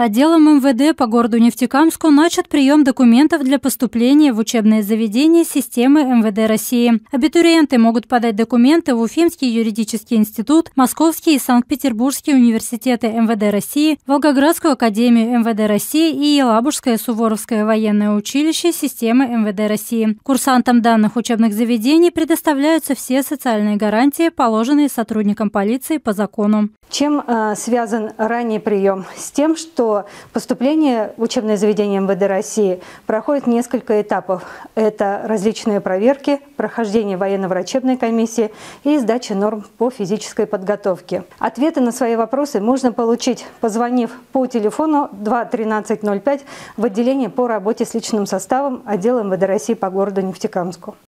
Отделом МВД по городу Нефтекамску начат прием документов для поступления в учебные заведения системы МВД России. Абитуриенты могут подать документы в Уфимский юридический институт, Московский и Санкт-Петербургские университеты МВД России, Волгоградскую академию МВД России и Елабужское Суворовское военное училище системы МВД России. Курсантам данных учебных заведений предоставляются все социальные гарантии, положенные сотрудникам полиции по закону. Чем э, связан ранний прием? С тем, поступление в учебное заведение МВД России проходит несколько этапов. Это различные проверки, прохождение военно-врачебной комиссии и сдача норм по физической подготовке. Ответы на свои вопросы можно получить, позвонив по телефону 21305 в отделение по работе с личным составом отдела МВД России по городу Нефтекамску.